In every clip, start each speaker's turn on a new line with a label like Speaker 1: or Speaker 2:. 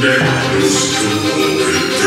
Speaker 1: today is to open.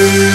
Speaker 1: Amen.